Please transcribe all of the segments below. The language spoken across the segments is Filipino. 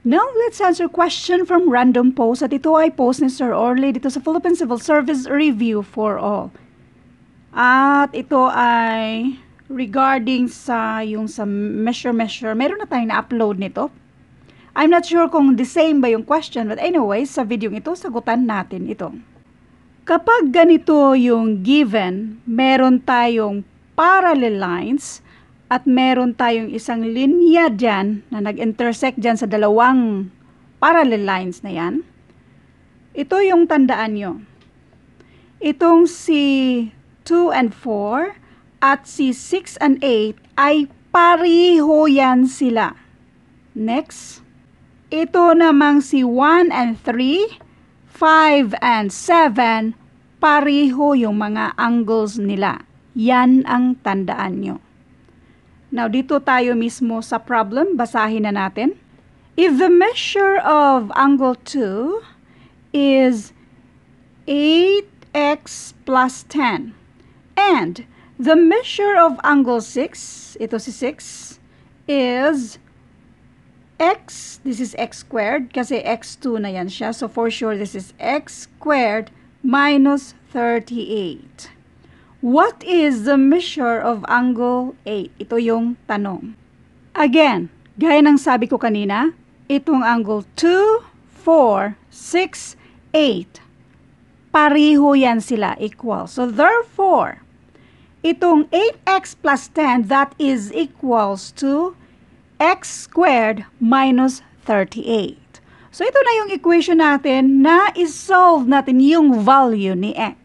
Now, let's answer question from random post at ito ay post ni Sir Orly dito sa Philippine Civil Service Review for All. At ito ay regarding sa yung sa measure measure. Meron na tayong na-upload nito. I'm not sure kung the same ba yung question but anyway, sa video ito, sagutan natin ito. Kapag ganito yung given, meron tayong parallel lines at meron tayong isang linya dyan na nag-intersect dyan sa dalawang parallel lines na yan. Ito yung tandaan nyo. Itong si 2 and 4 at si 6 and 8 ay pariho yan sila. Next. Ito namang si 1 and 3, 5 and 7, pariho yung mga angles nila. Yan ang tandaan nyo. Now, dito tayo mismo sa problem. Basahin na natin. If the measure of angle 2 is 8x plus 10 and the measure of angle 6, ito si 6, is x, this is x squared kasi x2 na yan siya. So, for sure, this is x squared minus 38. What is the measure of angle 8? Ito yung tanong. Again, gaya ng sabi ko kanina, itong angle 2, 4, 6, 8. Pariho yan sila, equal. So therefore, itong 8x plus 10, that is equals to x squared minus 38. So ito na yung equation natin na isolve natin yung value ni x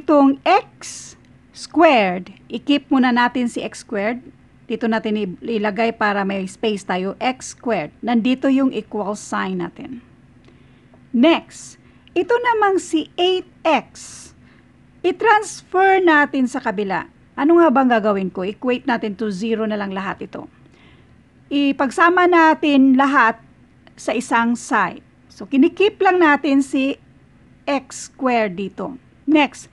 itong x squared, i-keep muna natin si x squared. Dito natin ilagay para may space tayo, x squared. Nandito yung equal sign natin. Next, ito namang si 8x. I-transfer natin sa kabila. Ano nga bang gagawin ko? Equate natin to 0 na lang lahat ito. Ipagsama natin lahat sa isang side. So, kinikip lang natin si x squared dito. Next,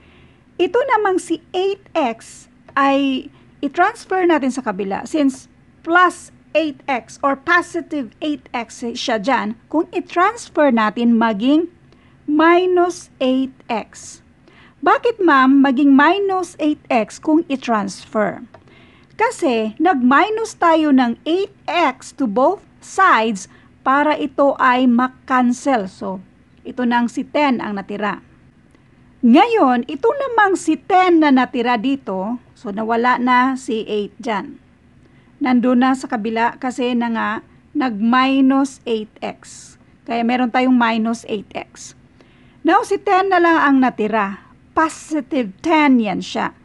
ito namang si 8x ay i-transfer natin sa kabila since plus 8x or positive 8x siya dyan, kung i-transfer natin maging minus 8x. Bakit ma'am maging minus 8x kung i-transfer? Kasi nag-minus tayo ng 8x to both sides para ito ay makancel. So, ito nang si 10 ang natira. Ngayon, ito namang si 10 na natira dito, so nawala na si 8 dyan. Nandun na sa kabila kasi na nga nag-minus 8x. Kaya meron tayong minus 8x. Now, si 10 na lang ang natira. Positive 10 yan siya.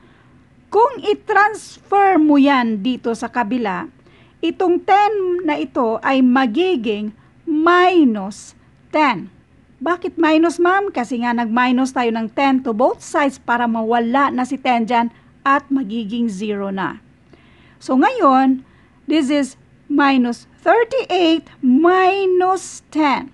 Kung i-transfer mo yan dito sa kabila, itong 10 na ito ay magiging minus 10. Bakit minus ma'am? Kasi nga nag-minus tayo ng 10 to both sides para mawala na si 10 dyan at magiging 0 na. So ngayon, this is minus 38 minus 10.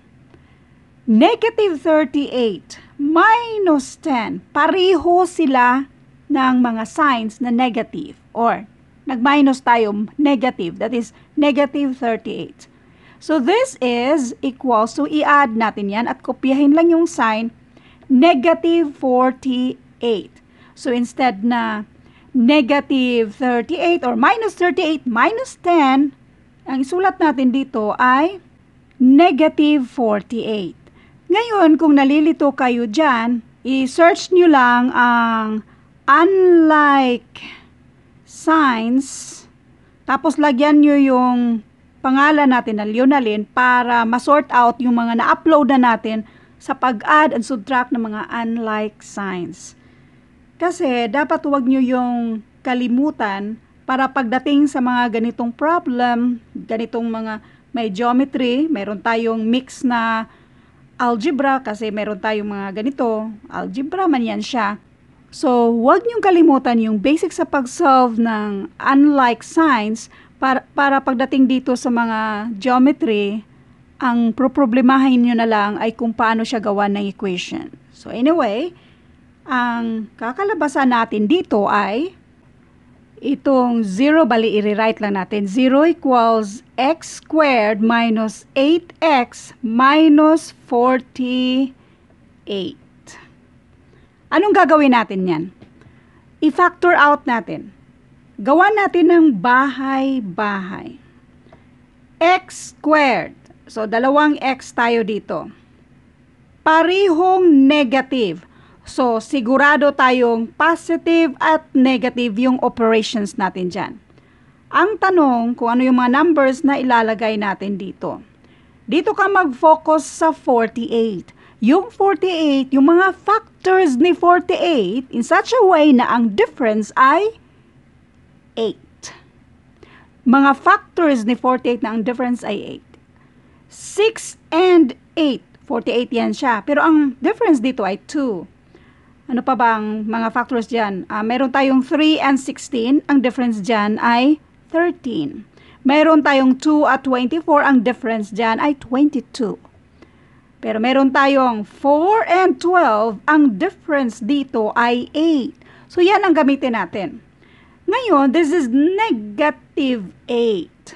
Negative 38 minus 10. Pariho sila ng mga signs na negative or nag-minus tayo negative. That is negative 38. So this is equals, so i-add natin yan at kopyahin lang yung sign, negative 48. So instead na negative 38 or minus 38 minus 10, ang isulat natin dito ay negative 48. Ngayon, kung nalilito kayo dyan, i-search nyo lang ang unlike signs, tapos lagyan nyo yung pangalan natin na Leonalyn para ma-sort out yung mga na-upload na natin sa pag-add and subtract ng mga unlike signs. Kasi dapat huwag nyo yung kalimutan para pagdating sa mga ganitong problem, ganitong mga may geometry, meron tayong mix na algebra kasi meron tayong mga ganito, algebra man yan siya. So, huwag niyong kalimutan yung basic sa pag-solve ng unlike signs para, para pagdating dito sa mga geometry, ang problemahin nyo na lang ay kung paano siya gawa ng equation. So anyway, ang kakalabasan natin dito ay Itong 0, bali i-rewrite lang natin. 0 equals x squared minus 8x minus 48. Anong gagawin natin yan? I-factor out natin. Gawa natin ng bahay-bahay. x squared. So, dalawang x tayo dito. Parihong negative. So, sigurado tayong positive at negative yung operations natin dyan. Ang tanong kung ano yung mga numbers na ilalagay natin dito. Dito ka mag-focus sa 48. Yung 48, yung mga factors ni 48 in such a way na ang difference ay 8. Mga factors ni 48 na ang difference ay 8. 6 and 8. 48 yan siya. Pero ang difference dito ay 2. Ano pa bang mga factors dyan? Uh, meron tayong 3 and 16. Ang difference dyan ay 13. Meron tayong 2 at 24. Ang difference dyan ay 22. Pero meron tayong 4 and 12. Ang difference dito ay 8. So yan ang gamitin natin. Ngayon, this is negative 8.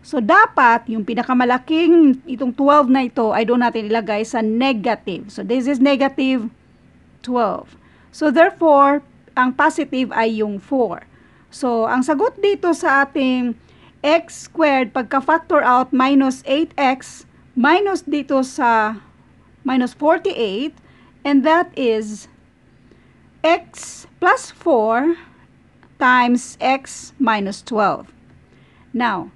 So, dapat yung pinakamalaking itong 12 na ito ay doon natin ilagay sa negative. So, this is negative 12. So, therefore, ang positive ay yung 4. So, ang sagot dito sa ating x squared, pagka-factor out, minus 8x, minus dito sa minus 48, and that is x plus 4 times x minus 12. Now,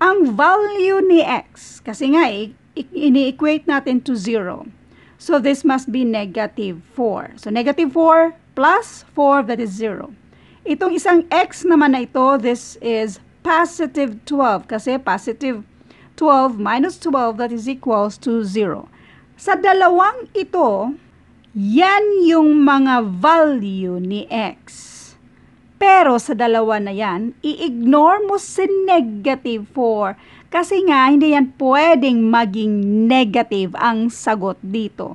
ang value ni x, kasi nga ini-equate natin to 0. So, this must be negative 4. So, negative 4 plus 4, that is 0. Itong isang x naman na ito, this is positive 12. Kasi positive 12 minus 12, that is equals to 0. Sa dalawang ito, yan yung mga value ni x. Pero sa dalawa na yan, i-ignore mo si negative 4 kasi nga hindi yan pwedeng maging negative ang sagot dito.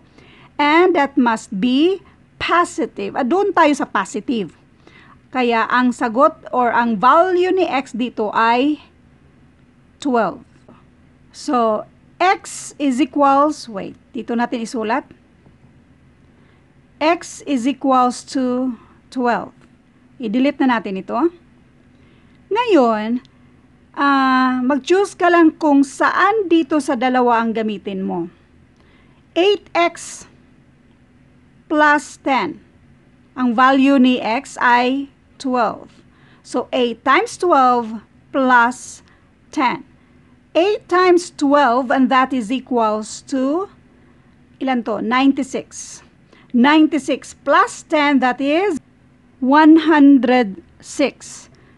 And that must be positive. Ah, doon tayo sa positive. Kaya ang sagot or ang value ni x dito ay 12. So, x is equals, wait, dito natin isulat. x is equals to 12. I-delete na natin ito. Ngayon, uh, mag-choose ka lang kung saan dito sa dalawa ang gamitin mo. 8x plus 10. Ang value ni x ay 12. So, 8 times 12 plus 10. 8 times 12 and that is equals to ilan to? 96. 96 plus 10 that is 106.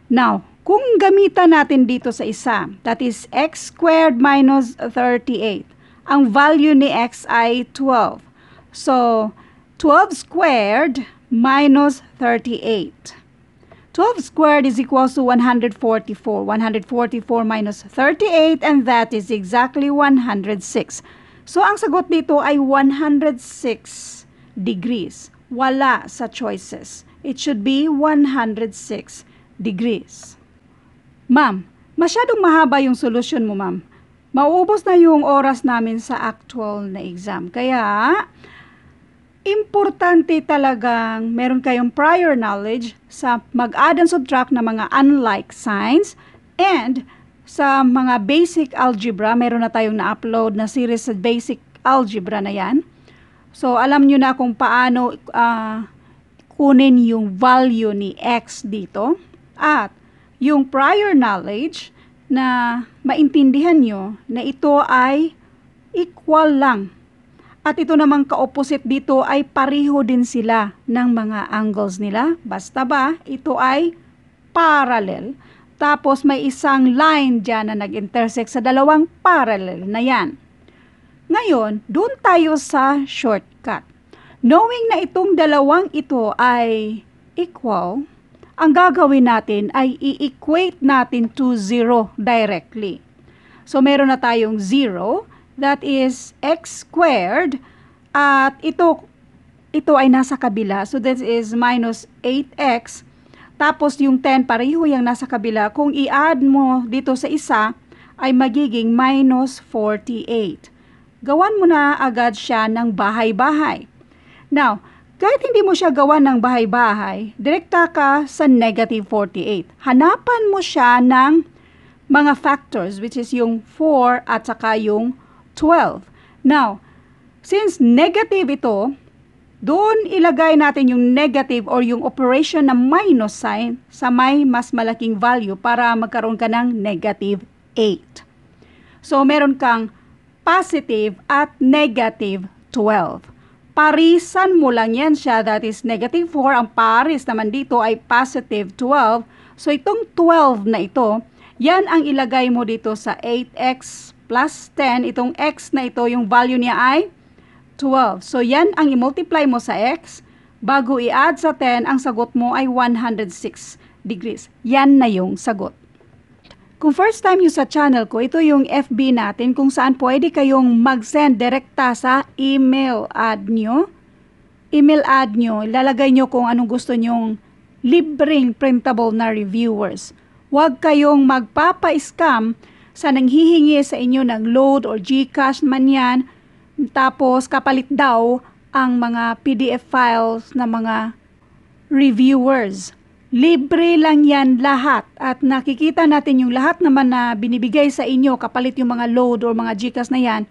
Now, kung gamitan natin dito sa isa, that is x squared minus 38. Ang value ni x ay 12. So, 12 squared minus 38. 12 squared is equals to 144. 144 minus 38 and that is exactly 106. So, ang sagot dito ay 106 degrees. Wala sa choices it should be 106 degrees. Ma'am, masyadong mahaba yung solusyon mo, ma'am. Mauubos na yung oras namin sa actual na exam. Kaya, importante talagang meron kayong prior knowledge sa mag-add and subtract na mga unlike signs and sa mga basic algebra, meron na tayong na-upload na series sa basic algebra na yan. So, alam nyo na kung paano uh, kunin yung value ni x dito at yung prior knowledge na maintindihan nyo na ito ay equal lang. At ito namang ka-opposite dito ay pareho din sila ng mga angles nila. Basta ba, ito ay parallel. Tapos may isang line dyan na nag-intersect sa dalawang parallel na yan. Ngayon, doon tayo sa shortcut. Knowing na itong dalawang ito ay equal, ang gagawin natin ay i-equate natin to 0 directly. So, meron na tayong 0, that is x squared, at ito, ito ay nasa kabila. So, that is minus 8x. Tapos yung 10, pareho yung nasa kabila. Kung i-add mo dito sa isa, ay magiging minus 48. Gawan mo na agad siya ng bahay-bahay. Now, kahit hindi mo siya gawa ng bahay-bahay, direkta ka sa negative 48. Hanapan mo siya ng mga factors which is yung 4 at saka yung 12. Now, since negative ito, doon ilagay natin yung negative or yung operation na minus sign sa may mas malaking value para magkaroon ka ng negative 8. So, meron kang positive at negative 12 parisan mo lang yan siya, that is negative 4. Ang paris naman dito ay positive 12. So, itong 12 na ito, yan ang ilagay mo dito sa 8x plus 10. Itong x na ito, yung value niya ay 12. So, yan ang i-multiply mo sa x. Bago i-add sa 10, ang sagot mo ay 106 degrees. Yan na yung sagot. Kung first time yung sa channel ko, ito yung FB natin kung saan pwede kayong mag-send direkta sa email ad nyo. Email ad nyo, ilalagay nyo kung anong gusto nyong libreng printable na reviewers. Huwag kayong magpapa-scam sa nanghihingi sa inyo ng load or Gcash man yan. Tapos kapalit daw ang mga PDF files ng mga reviewers. Libre lang yan lahat at nakikita natin yung lahat naman na binibigay sa inyo kapalit yung mga load or mga Gcash na yan.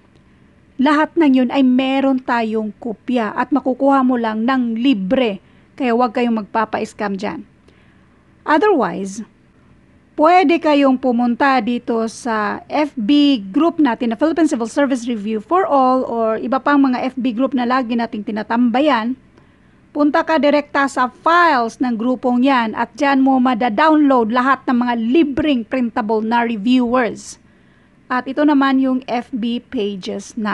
Lahat ng yun ay meron tayong kopya at makukuha mo lang ng libre. Kaya huwag kayong magpapa-scam dyan. Otherwise, pwede kayong pumunta dito sa FB group natin na Philippine Civil Service Review for All or iba pang mga FB group na lagi nating tinatambayan punta ka direkta sa files ng grupong yan at dyan mo mada-download lahat ng mga libreng printable na reviewers. At ito naman yung FB pages natin.